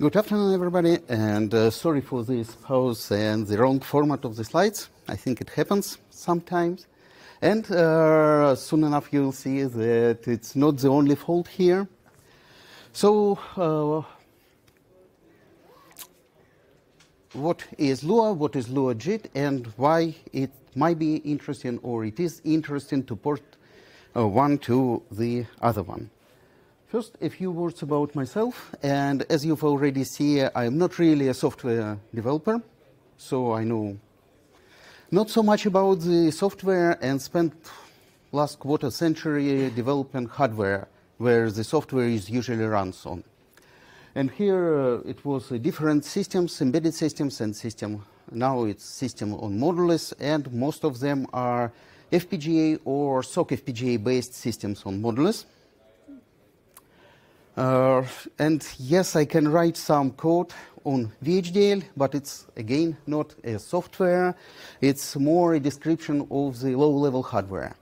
Good afternoon, everybody, and uh, sorry for this pause and the wrong format of the slides. I think it happens sometimes. And uh, soon enough you'll see that it's not the only fault here. So, uh, what is Lua, what is Lua JIT, and why it might be interesting or it is interesting to port uh, one to the other one. First, a few words about myself. And as you've already seen, I'm not really a software developer, so I know not so much about the software and spent last quarter century developing hardware where the software is usually runs on. And here uh, it was uh, different systems, embedded systems and system. Now it's system on modules and most of them are FPGA or SOC FPGA based systems on modules. Uh, and yes, I can write some code on VHDL, but it's again not a software. It's more a description of the low-level hardware.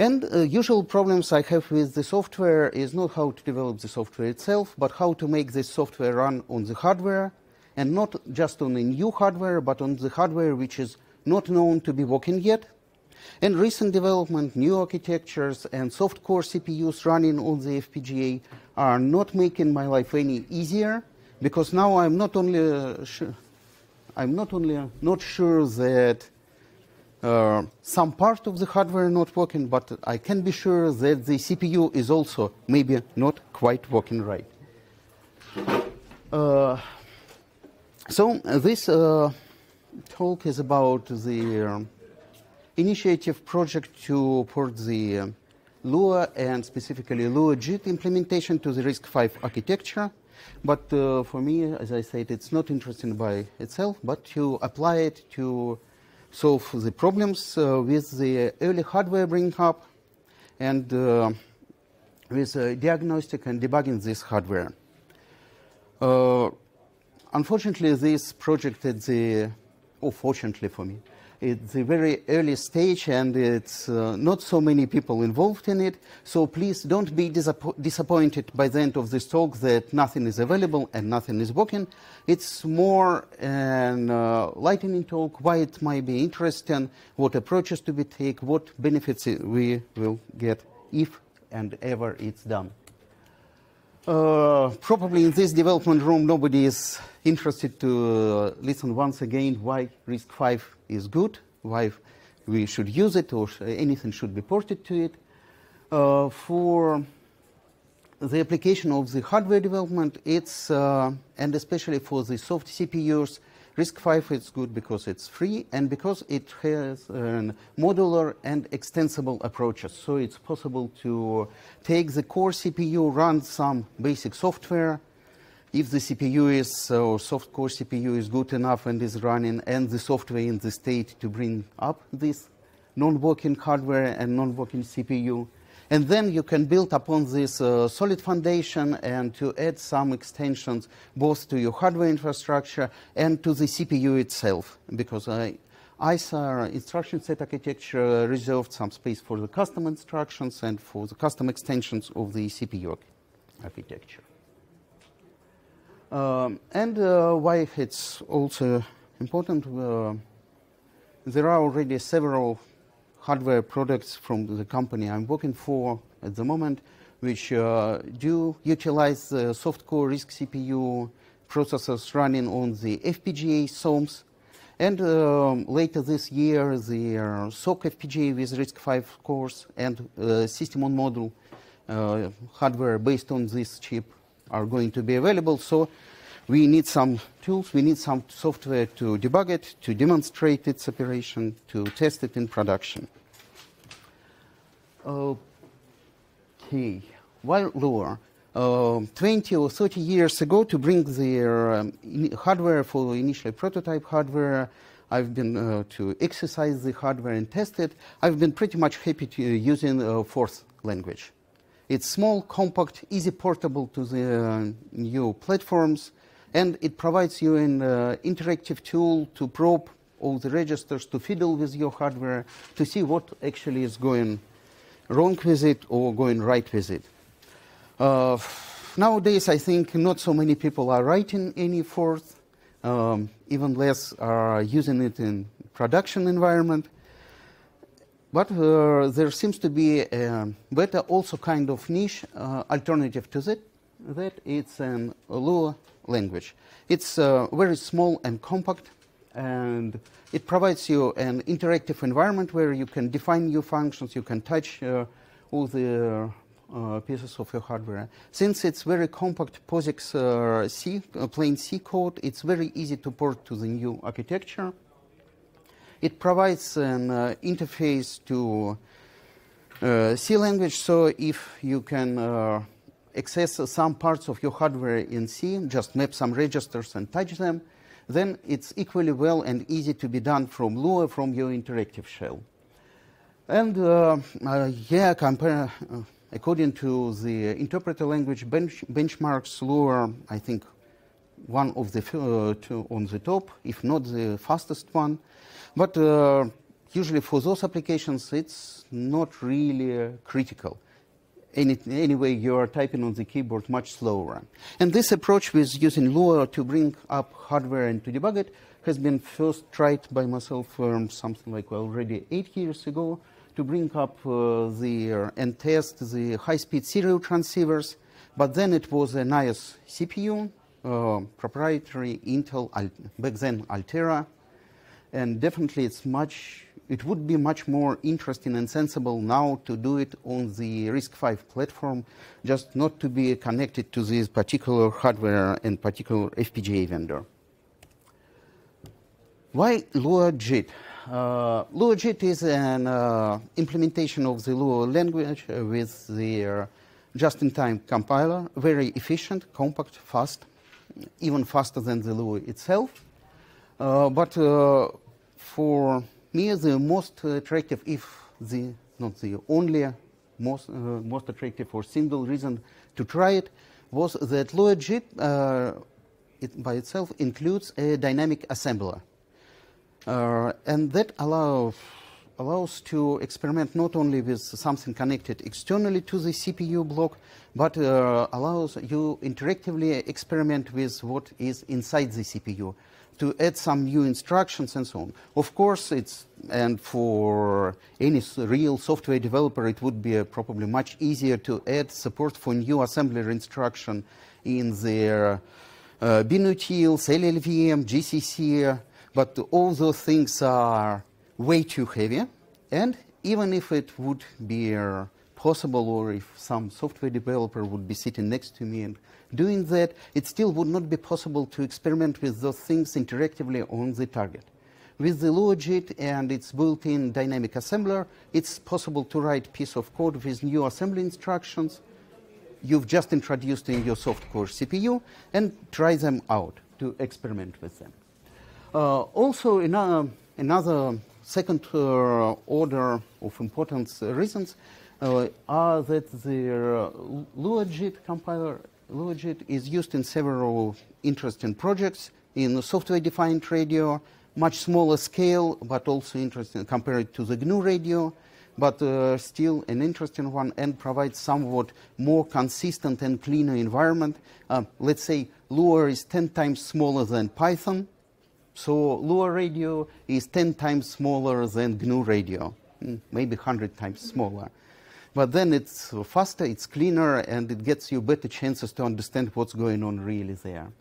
And uh, usual problems I have with the software is not how to develop the software itself, but how to make this software run on the hardware, and not just on the new hardware, but on the hardware which is not known to be working yet, and recent development, new architectures, and soft core CPUs running on the FPGA are not making my life any easier because now I'm not only uh, sure, I'm not only uh, not sure that uh, some part of the hardware not working, but I can be sure that the CPU is also maybe not quite working right. Uh, so this uh, talk is about the um, initiative project to port the uh, Lua and specifically Lua JIT implementation to the RISC-V architecture. But uh, for me, as I said, it's not interesting by itself, but to apply it to solve the problems uh, with the early hardware bring up and uh, with uh, diagnostic and debugging this hardware. Uh, unfortunately, this project at the, oh, fortunately for me, it's a very early stage and it's uh, not so many people involved in it. So please don't be disapp disappointed by the end of this talk that nothing is available and nothing is working. It's more an uh, lightning talk, why it might be interesting, what approaches to be taken, what benefits we will get if and ever it's done. Uh, probably in this development room nobody is interested to uh, listen once again why RISC-V is good, why we should use it or anything should be ported to it. Uh, for the application of the hardware development, it's, uh, and especially for the soft CPUs, RISC-V is good because it's free and because it has uh, modular and extensible approaches. So it's possible to take the core CPU, run some basic software, if the CPU is, or soft core CPU is good enough and is running, and the software in the state to bring up this non-working hardware and non-working CPU. And then you can build upon this uh, solid foundation and to add some extensions both to your hardware infrastructure and to the CPU itself. Because ISAR instruction set architecture reserved some space for the custom instructions and for the custom extensions of the CPU architecture. Um, and uh, why it's also important, uh, there are already several hardware products from the company I'm working for at the moment, which uh, do utilize the soft-core RISC CPU processors running on the FPGA SOMs. And um, later this year, the uh, SOC FPGA with RISC-V cores and uh, system on module uh, hardware based on this chip are going to be available. So we need some tools, we need some software to debug it, to demonstrate its operation, to test it in production. Okay, while Lua, uh, 20 or 30 years ago to bring their um, hardware for initial prototype hardware, I've been uh, to exercise the hardware and test it. I've been pretty much happy to using uh, Forth language. It's small, compact, easy portable to the uh, new platforms, and it provides you an uh, interactive tool to probe all the registers, to fiddle with your hardware, to see what actually is going wrong with it or going right with it. Uh, nowadays, I think not so many people are writing any Forth, um, even less are using it in production environment. But uh, there seems to be a better, also kind of niche uh, alternative to that. That it's an Lua language. It's uh, very small and compact, and it provides you an interactive environment where you can define new functions, you can touch uh, all the uh, pieces of your hardware. Since it's very compact POSIX uh, C, uh, plain C code, it's very easy to port to the new architecture. It provides an uh, interface to uh, C language, so if you can access some parts of your hardware in C, just map some registers and touch them, then it's equally well and easy to be done from Lua, from your interactive shell. And uh, uh, yeah, compare, uh, according to the interpreter language bench, benchmarks, Lua, I think, one of the uh, two on the top, if not the fastest one. But uh, usually for those applications, it's not really critical any, anyway, you are typing on the keyboard much slower. And this approach with using Lua to bring up hardware and to debug it has been first tried by myself um, something like already eight years ago to bring up uh, the uh, and test the high-speed serial transceivers. But then it was a NIOS CPU, uh, proprietary Intel, back then Altera, and definitely it's much it would be much more interesting and sensible now to do it on the RISC-V platform, just not to be connected to this particular hardware and particular FPGA vendor. Why LuaJIT? Uh, LuaJIT is an uh, implementation of the Lua language with the uh, just-in-time compiler, very efficient, compact, fast, even faster than the Lua itself. Uh, but uh, for me, the most attractive, if the not the only most, uh, most attractive or single reason to try it, was that uh, it by itself includes a dynamic assembler. Uh, and that allows allows to experiment not only with something connected externally to the CPU block, but uh, allows you interactively experiment with what is inside the CPU to add some new instructions and so on. Of course, it's and for any real software developer, it would be uh, probably much easier to add support for new assembler instruction in their uh, binutils, LLVM, GCC, but all those things are way too heavy. And even if it would be uh, possible, or if some software developer would be sitting next to me and doing that, it still would not be possible to experiment with those things interactively on the target. With the LuaJIT and its built-in dynamic assembler, it's possible to write piece of code with new assembly instructions you've just introduced in your softcore CPU and try them out to experiment with them. Uh, also, another, another second uh, order of importance uh, reasons are that the LuaJIT compiler LuaJIT is used in several interesting projects in software-defined radio, much smaller scale, but also interesting compared to the GNU radio, but uh, still an interesting one and provides somewhat more consistent and cleaner environment. Uh, let's say Lua is 10 times smaller than Python, so Lua radio is 10 times smaller than GNU radio, hmm, maybe 100 times smaller. But then it's faster, it's cleaner, and it gets you better chances to understand what's going on really there.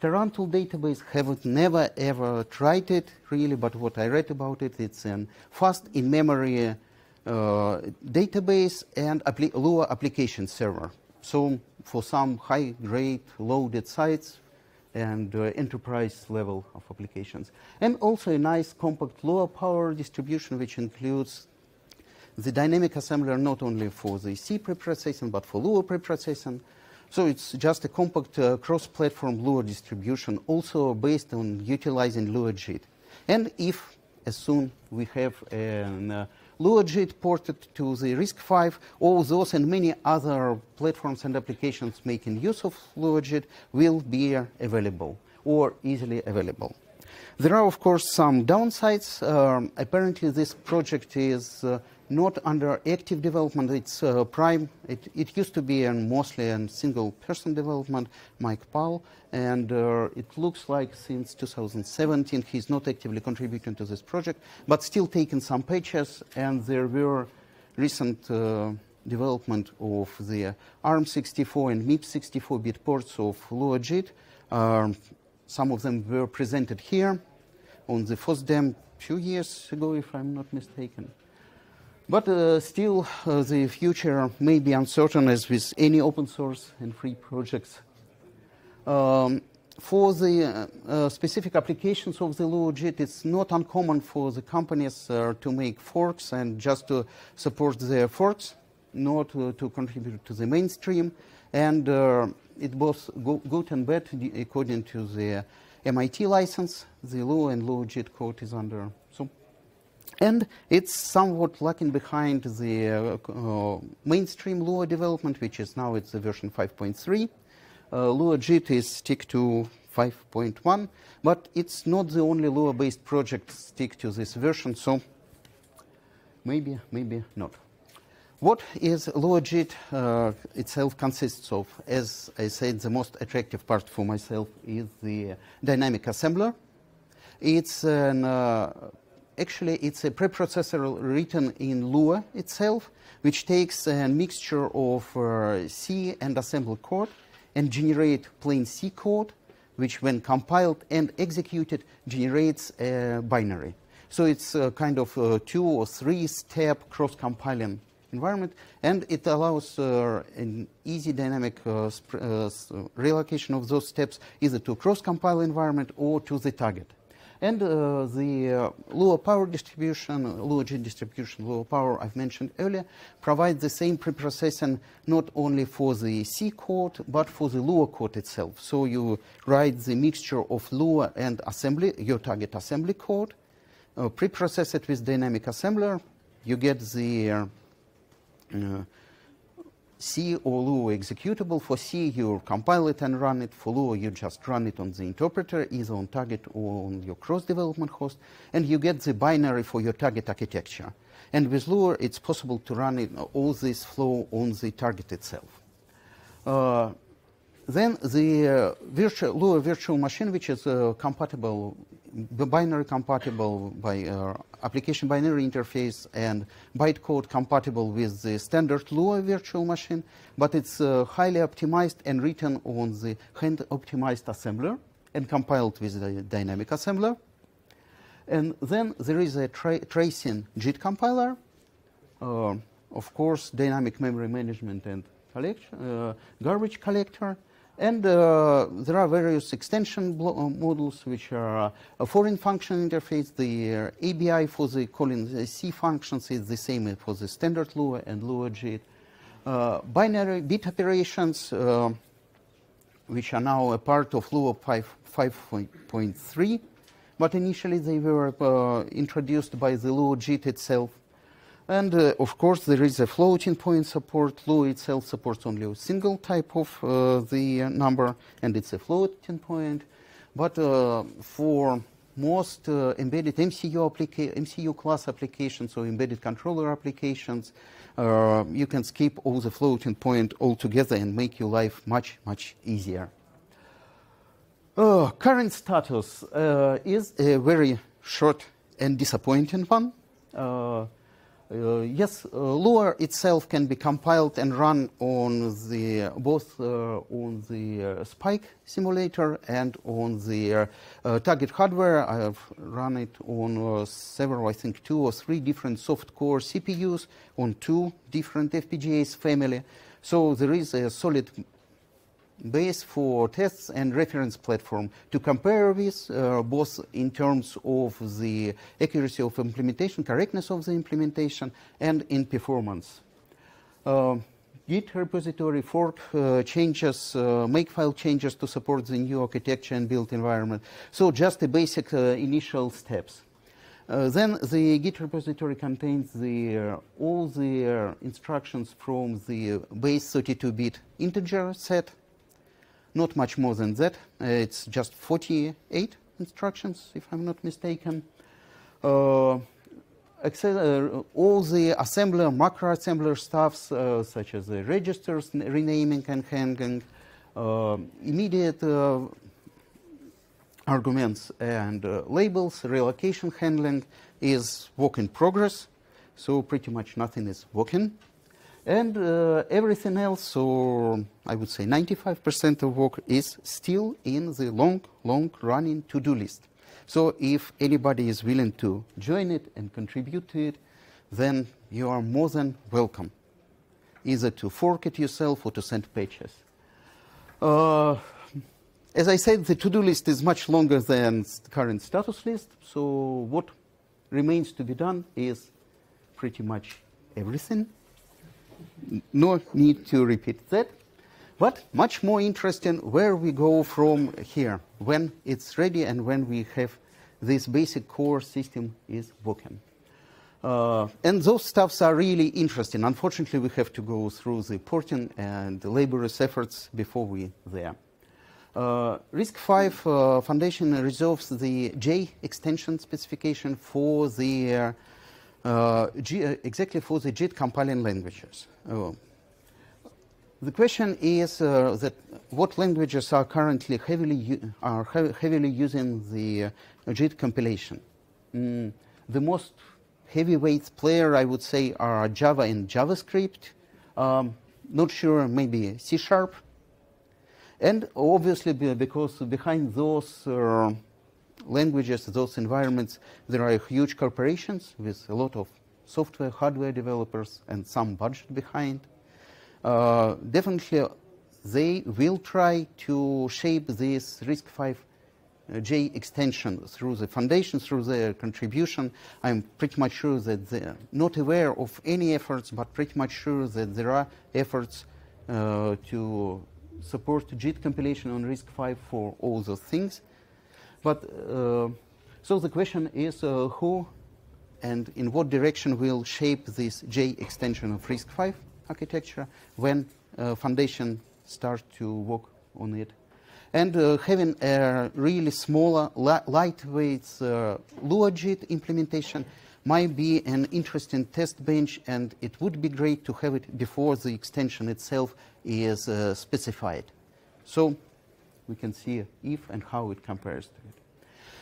Tarantool database haven't never ever tried it really, but what I read about it, it's a fast in-memory uh, database and appli Lua application server. So for some high-grade loaded sites and uh, enterprise level of applications. And also a nice compact LuaPower distribution which includes the dynamic assembler not only for the C preprocessing, but for Lua preprocessing. So it's just a compact uh, cross-platform Lua distribution, also based on utilizing LuaJIT. And if, as soon we have an uh, LuaJIT ported to the RISC-V, all those and many other platforms and applications making use of LuaJIT will be available or easily available. There are, of course, some downsides. Um, apparently, this project is uh, not under active development. It's uh, prime. It, it, used to be mostly a single person development, Mike Pall, and uh, it looks like since 2017 he's not actively contributing to this project, but still taking some patches, and there were recent uh, development of the ARM64 and MIPS64 bit ports of LuaJIT. Um, some of them were presented here on the FOSDEM few years ago, if I'm not mistaken. But uh, still, uh, the future may be uncertain as with any open source and free projects. Um, for the uh, uh specific applications of the LuaJIT, it's not uncommon for the companies uh, to make forks and just to support their forks, not to contribute to the mainstream. And uh, it both go good and bad according to the MIT license. The Lua and LuaJIT code is under and it's somewhat lagging behind the uh, mainstream Lua development, which is now it's the version 5.3. Uh, Lua JIT is stick to 5.1, but it's not the only Lua-based project stick to this version, so maybe, maybe not. What is LuaJIT uh, itself consists of? As I said, the most attractive part for myself is the dynamic assembler. It's an uh, actually it's a preprocessor written in Lua itself, which takes a mixture of uh, C and assembly code and generate plain C code, which when compiled and executed generates a binary. So it's a kind of a two or three step cross-compiling environment, and it allows uh, an easy dynamic uh, uh, relocation of those steps either to cross-compile environment or to the target. And uh, the uh, LuaPower distribution, lower Lua G distribution, LuaPower I've mentioned earlier, provides the same preprocessing not only for the C code, but for the Lua code itself. So you write the mixture of Lua and assembly, your target assembly code, uh, preprocess it with dynamic assembler, you get the uh, uh, C or Lua executable. For C, you compile it and run it. For Lua, you just run it on the interpreter, either on target or on your cross-development host, and you get the binary for your target architecture. And with Lua, it's possible to run it, all this flow on the target itself. Uh, then the uh, virtual, Lua virtual machine, which is uh, compatible, binary compatible by uh, application binary interface and bytecode compatible with the standard Lua virtual machine, but it's uh, highly optimized and written on the hand-optimized assembler and compiled with the dynamic assembler. And then there is a tra tracing JIT compiler, uh, of course, dynamic memory management and uh, garbage collector, and uh, there are various extension uh, modules which are uh, a foreign function interface. The uh, ABI for the calling C functions is the same for the standard Lua and LuaJIT. Uh, binary bit operations, uh, which are now a part of Lua 5.3, but initially they were introduced by the LuaJIT itself. And uh, of course, there is a floating point support. Lua itself supports only a single type of uh, the number, and it's a floating point. But uh, for most uh, embedded MCU, MCU class applications or embedded controller applications, uh, you can skip all the floating point altogether and make your life much, much easier. Uh, current status is a very short and disappointing one. Uh, yes, uh, Lua itself can be compiled and run on the both uh, on the Spike simulator and on the target hardware. I have run it on several, I think, two or three different soft core CPUs on two different FPGAs family. So there is a solid base for tests and reference platform to compare with, uh, both in terms of the accuracy of implementation, correctness of the implementation, and in performance. Uh, Git repository fork uh, changes, uh, makefile changes to support the new architecture and build environment. So just the basic uh, initial steps. Uh, then the Git repository contains the, all the instructions from the base 32-bit integer set not much more than that. Uh, it's just 48 instructions, if I'm not mistaken. Uh, uh, all the assembler, macro assembler stuffs, uh, such as the registers renaming and handling, uh, immediate uh, arguments and labels, relocation handling is work in progress. So pretty much nothing is working. And uh, everything else, or I would say 95% of work, is still in the long, long running to do list. So if anybody is willing to join it and contribute to it, then you are more than welcome, either to fork it yourself or to send patches. Uh, as I said, the to-do list is much longer than the current status list, so what remains to be done is pretty much everything no need to repeat that. But much more interesting where we go from here, when it's ready and when we have this basic core system is working. Uh, and those stuffs are really interesting. Unfortunately, we have to go through the porting and laborious efforts before we there. Uh, RISC-V uh, Foundation reserves the J extension specification for the uh, exactly for the JIT compiling languages. Oh. The question is uh, that what languages are currently heavily are heavily using the JIT compilation. Mm, the most heavyweight player, I would say, are Java and JavaScript. Um, not sure, maybe C Sharp. And obviously, because behind those uh, languages, those environments, there are huge corporations with a lot of software, hardware developers, and some budget behind. Uh, definitely, they will try to shape this RISC-V uh, extension through the foundation, through their contribution. I'm pretty much sure that they're not aware of any efforts, but pretty much sure that there are efforts uh, to support JIT compilation on RISC-V for all those things. But uh, so the question is uh, who and in what direction will shape this J extension of RISC-V architecture when uh, Foundation starts to work on it. And having a really smaller, li lightweight LuaJIT implementation might be an interesting test bench, and it would be great to have it before the extension itself is uh, specified. So we can see if and how it compares to it.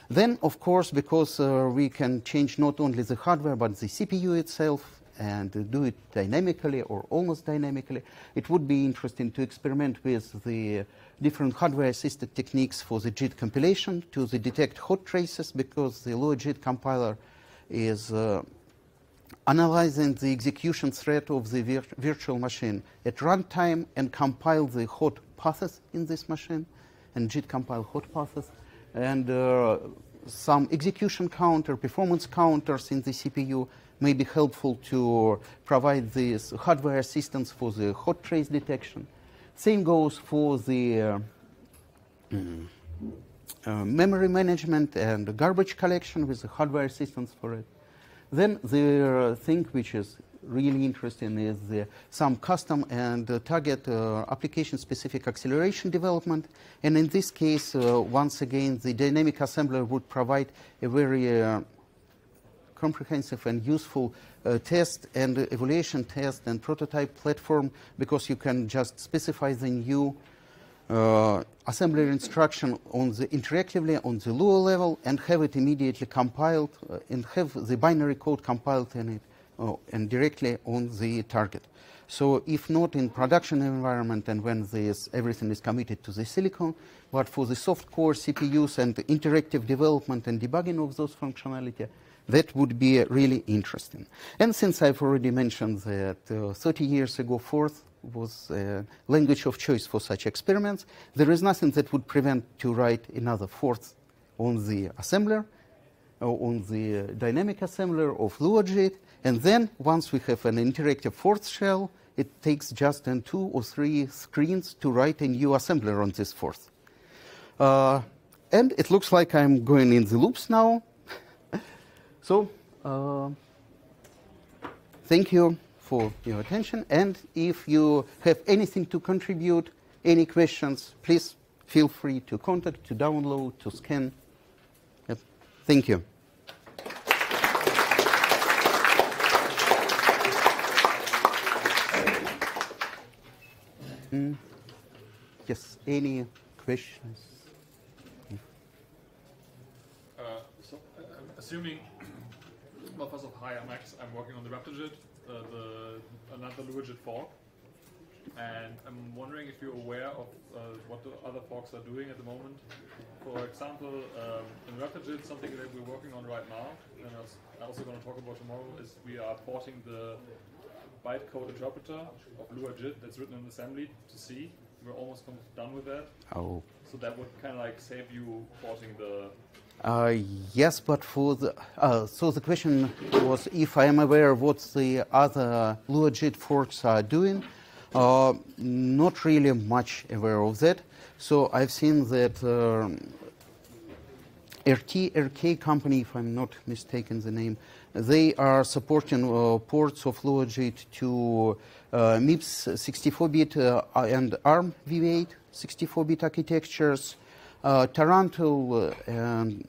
Then, of course, because uh, we can change not only the hardware but the CPU itself and do it dynamically or almost dynamically, it would be interesting to experiment with the different hardware-assisted techniques for the JIT compilation to detect hot traces because the LuaJIT compiler is uh, analyzing the execution thread of the vir virtual machine at runtime and compile the hot paths in this machine and JIT compile hot paths and uh, some execution counter, performance counters in the CPU may be helpful to provide this hardware assistance for the hot trace detection. Same goes for the uh, uh, memory management and garbage collection with the hardware assistance for it. Then the thing which is really interesting is the, some custom and uh, target uh, application-specific acceleration development. And in this case, uh, once again, the dynamic assembler would provide a very uh, comprehensive and useful uh, test and evaluation test and prototype platform because you can just specify the new uh, assembler instruction on the interactively on the Lua level and have it immediately compiled uh, and have the binary code compiled in it uh, and directly on the target. So if not in production environment and when this everything is committed to the silicon, but for the soft core CPUs and interactive development and debugging of those functionality, that would be really interesting. And since I've already mentioned that uh, 30 years ago, Forth was a language of choice for such experiments, there is nothing that would prevent to write another Forth on the assembler, on the dynamic assembler of LuaJIT, and then once we have an interactive Forth shell, it takes just uh, two or three screens to write a new assembler on this Forth. Uh, and it looks like I'm going in the loops now. so uh, thank you for your attention. And if you have anything to contribute, any questions, please feel free to contact, to download, to scan. Thank you. Mm. Yes, any questions? Uh, so, uh, assuming, well, first of all, hi, I'm Max. I'm working on the RaptorJIT, uh, the, uh, another LuaJIT fork and I'm wondering if you're aware of uh, what the other forks are doing at the moment. For example, um, in RaptorJIT, something that we're working on right now, and I'm also going to talk about tomorrow, is we are porting the bytecode interpreter of LuaJIT that's written in assembly to C. We're almost done with that. Oh. So that would kind of like save you porting the Uh, yes, but for the uh, so the question was if I am aware of what the other LuaJIT forks are doing. Uh, not really much aware of that. So I've seen that um RT RK company, if I'm not mistaken the name, they are supporting uh, ports of LuaJIT to uh, MIPS 64-bit uh, and ARM v8 64-bit architectures. Uh, Tarantool uh, and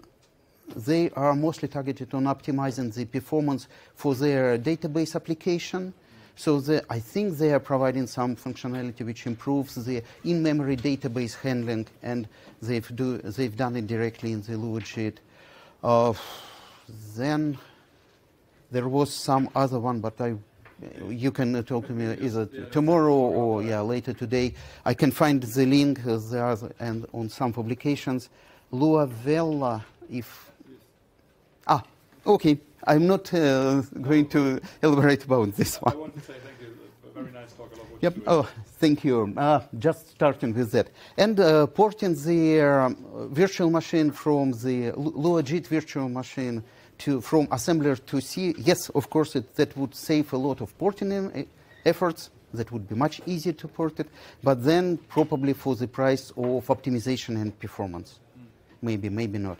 they are mostly targeted on optimizing the performance for their database application. So the, I think they are providing some functionality which improves the in-memory database handling, and they've, do, they've done it directly in the LuaJIT. Uh, then there was some other one, but I, you can talk to me either tomorrow or yeah later today. I can find the link uh, there and on some publications. LuaVela, if ah okay, I'm not uh, going to elaborate about this I one. want to say thank you. A very nice talk. I Yep. Oh, thank you. Uh, just starting with that. And uh, porting the um, virtual machine from the Lu- LuaJIT virtual machine to from assembler to C. Yes, of course, it, that would save a lot of porting in, uh, efforts. That would be much easier to port it. But then probably for the price of optimization and performance. Maybe, maybe not.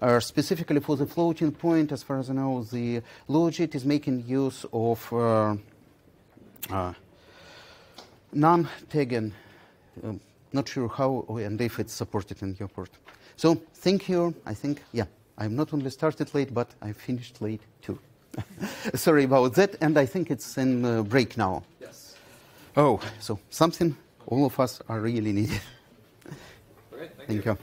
Uh, specifically for the floating point, as far as I know, the LuaJIT is making use of uh, uh, NaN-tagging. Um, not sure how and if it's supported in your port. So thank you. I think yeah, I'm not only started late, but I finished late too. Sorry about that. And I think it's in uh, break now. Yes. Oh, so something all of us are really needed. Okay. Thank, Thank you. you.